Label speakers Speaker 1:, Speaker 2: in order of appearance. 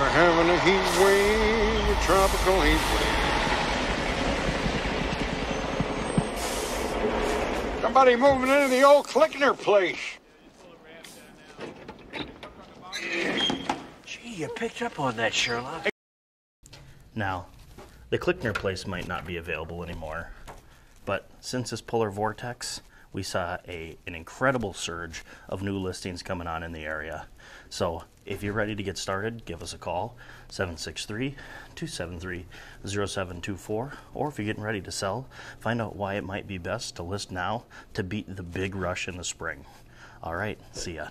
Speaker 1: We're having a heat wave, a tropical heat wave. Somebody moving into the old Klickner place.
Speaker 2: Gee, you picked up on that, Sherlock.
Speaker 3: Now, the Klickner place might not be available anymore, but since this polar vortex, we saw a, an incredible surge of new listings coming on in the area. So if you're ready to get started, give us a call 763 273 0724. Or if you're getting ready to sell, find out why it might be best to list now to beat the big rush in the spring. All right, see ya.